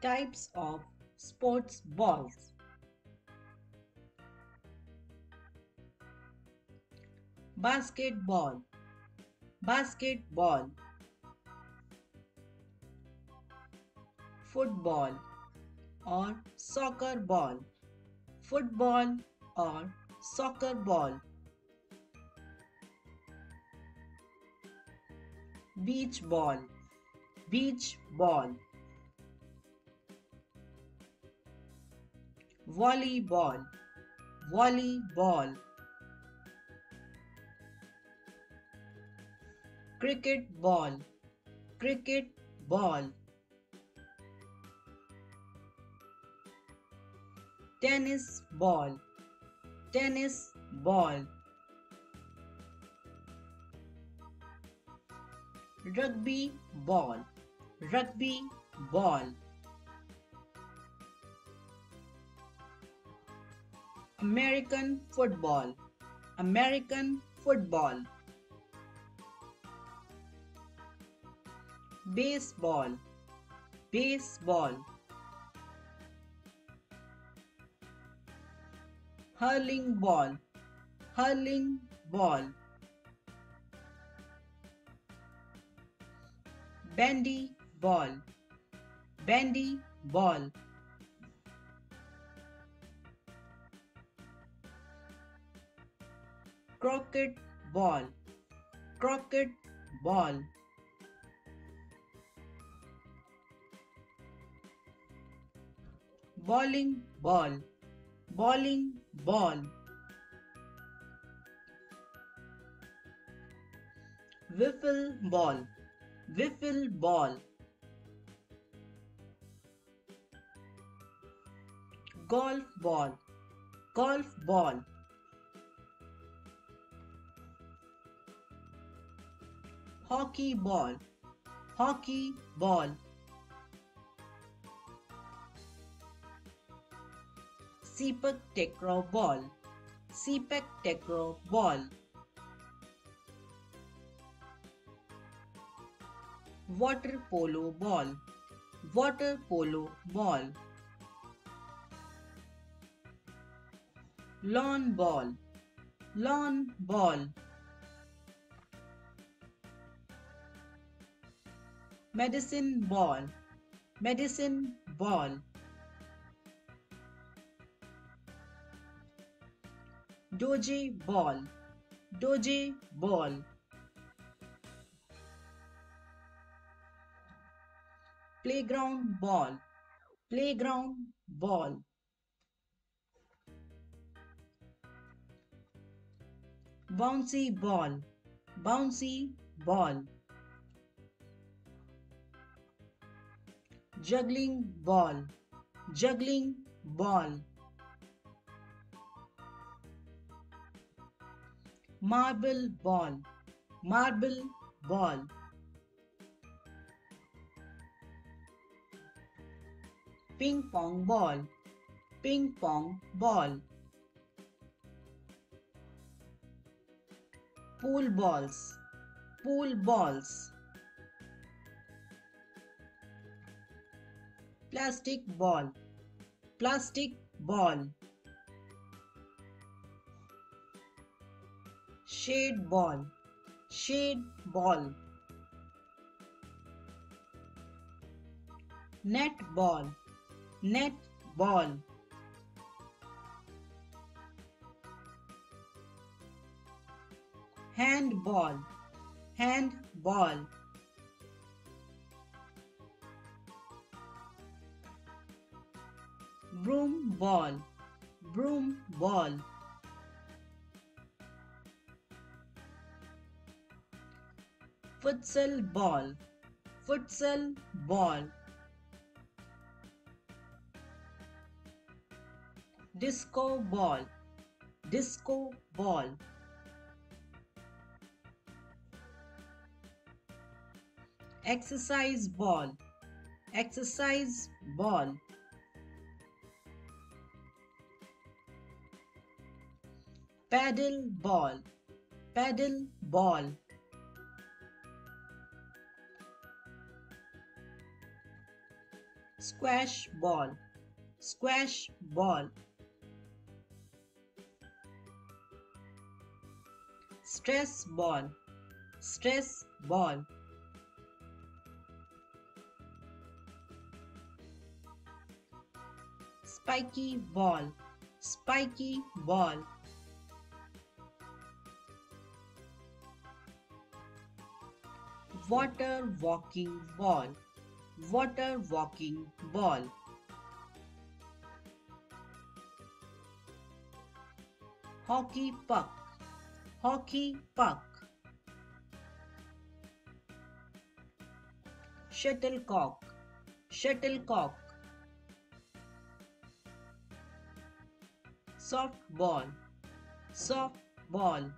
Types of sports balls. Basketball. Basketball. Football or soccer ball. Football or soccer ball. Beach ball. Beach ball. Volleyball. Volleyball. Cricket ball. Cricket ball. Tennis ball. Tennis ball. Rugby ball. Rugby ball American football. American football. Baseball. Baseball. Hurling ball. Hurling ball. Bandy ball. Bandy ball croquet ball. Croquet ball. Bowling ball. Bowling ball. Wiffle ball. Wiffle ball. Golf ball. Golf ball hockey ball hockey ball sepak takraw ball sepak takraw ball water polo ball water polo ball lawn ball lawn ball medicine ball medicine ball doji ball doji ball playground ball playground ball bouncy ball bouncy ball juggling ball. Juggling ball. Marble ball. Marble ball. Ping pong ball. Ping pong ball. Pool balls. Pool balls plastic ball. Plastic ball. Shade ball. Shade ball. Net ball. Net ball. Hand ball handball. Handball broom ball. Broom ball. Futsal ball. Futsal ball. Disco ball. Disco ball. Exercise ball. Exercise ball paddle ball paddle ball squash ball, squash ball. Stress ball, stress ball. Spiky ball, spiky ball. Water walking ball, water walking ball. Hockey puck, hockey puck. Shuttlecock, shuttlecock. Softball, softball.